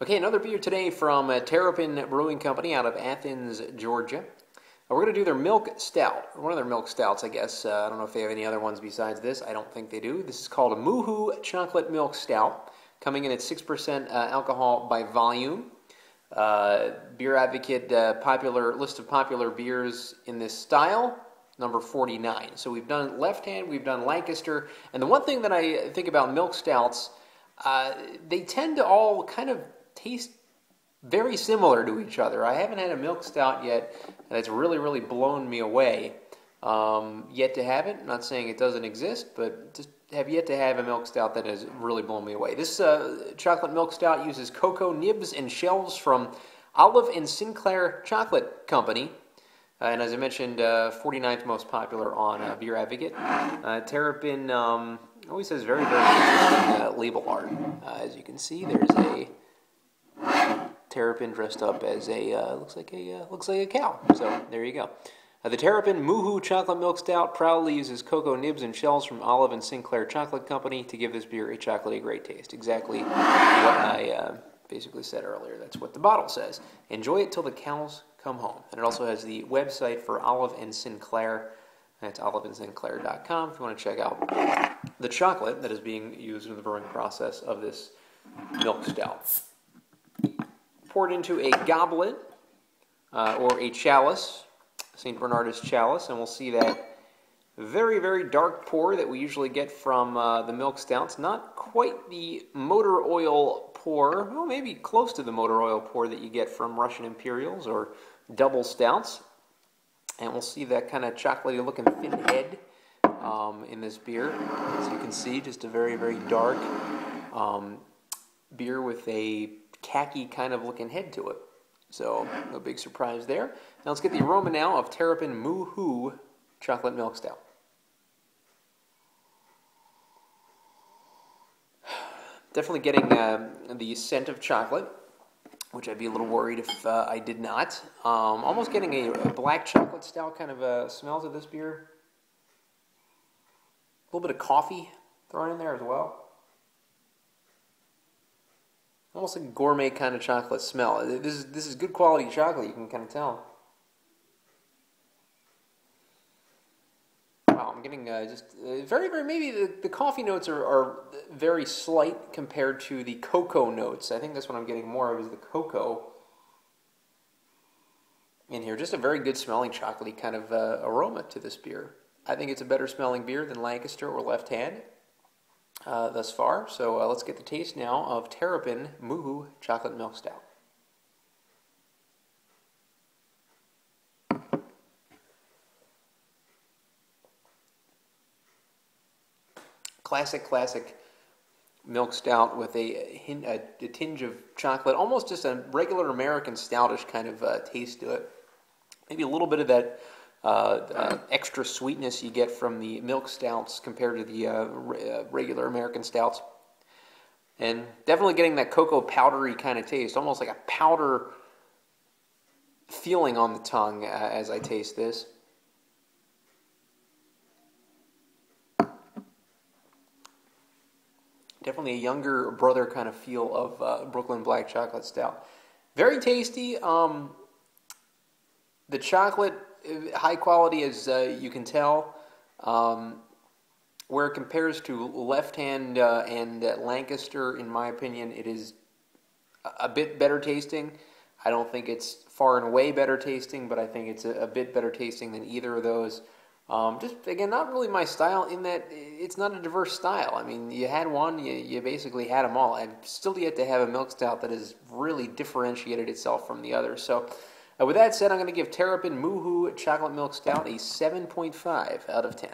Okay, another beer today from uh, Terrapin Brewing Company out of Athens, Georgia. Uh, we're going to do their milk stout, one of their milk stouts, I guess. Uh, I don't know if they have any other ones besides this. I don't think they do. This is called a Moo-Hoo Chocolate Milk Stout, coming in at 6% uh, alcohol by volume. Uh, beer Advocate uh, popular list of popular beers in this style, number 49. So we've done Left Hand, we've done Lancaster, and the one thing that I think about milk stouts, they tend to all kind of taste very similar to each other. I haven't had a milk stout yet that's really, really blown me away. Um, yet to have it. Not saying it doesn't exist, but just have yet to have a milk stout that has really blown me away. This uh, chocolate milk stout uses cocoa nibs and shells from Olive and Sinclair Chocolate Company. Uh, and as I mentioned, uh, 49th most popular on uh, Beer Advocate. Uh, Terrapin um, always has very, very interesting uh, label art. Uh, as you can see, there's a Terrapin dressed up as a uh, looks like a uh, looks like a cow. So there you go. Uh, the Terrapin Moo-Hoo Chocolate Milk Stout proudly uses cocoa nibs and shells from Olive and Sinclair Chocolate Company to give this beer a chocolatey great taste. Exactly what I uh, basically said earlier. That's what the bottle says. Enjoy it till the cows come home. And it also has the website for Olive and Sinclair. That's oliveandsinclair.com if you want to check out the chocolate that is being used in the brewing process of this milk stout poured into a goblet uh, or a chalice, St. Bernardus chalice, and we'll see that very, very dark pour that we usually get from uh, the milk stouts. Not quite the motor oil pour, well, maybe close to the motor oil pour that you get from Russian Imperials or double stouts. And we'll see that kind of chocolatey looking thin head um, in this beer. As you can see, just a very, very dark um, beer with a khaki kind of looking head to it. So, no big surprise there. Now let's get the aroma now of Terrapin Moo-Hoo Chocolate Milk Stout. Definitely getting uh, the scent of chocolate, which I'd be a little worried if uh, I did not. Um, almost getting a, a, black chocolate stout kind of uh, smells of this beer. A little bit of coffee thrown in there as well almost like a gourmet kind of chocolate smell. This is this is good quality chocolate. You can kind of tell. Wow, I'm getting uh, just uh, very very maybe the, the coffee notes are, are very slight compared to the cocoa notes. I think that's what I'm getting more of is the cocoa in here. Just a very good smelling chocolatey kind of uh, aroma to this beer. I think it's a better smelling beer than Lancaster or Left Hand uh, thus far. So uh, let's get the taste now of Terrapin Moo-Hoo Chocolate Milk Stout. Classic, classic milk stout with a, a, a, tinge of chocolate, almost just a regular American stoutish kind of uh, taste to it. Maybe a little bit of that extra sweetness you get from the milk stouts compared to the uh, re- uh, regular American stouts. And definitely getting that cocoa powdery kind of taste, almost like a powder feeling on the tongue uh, as I taste this. Definitely a younger brother kind of feel of uh, Brooklyn Black Chocolate Stout. Very tasty. Um, the chocolate high quality as uh, you can tell. Um, where it compares to Left Hand uh, and Lancaster, in my opinion, it is a bit better tasting. I don't think it's far and away better tasting, but I think it's a, a bit better tasting than either of those. Um, just again, not really my style in that it's not a diverse style. I mean, you had one, you, you basically had them all. I've still yet to have a milk stout that has really differentiated itself from the others. So, uh, with that said, I'm going to give Terrapin Moo-Hoo Chocolate Milk Stout a 7.5 out of 10.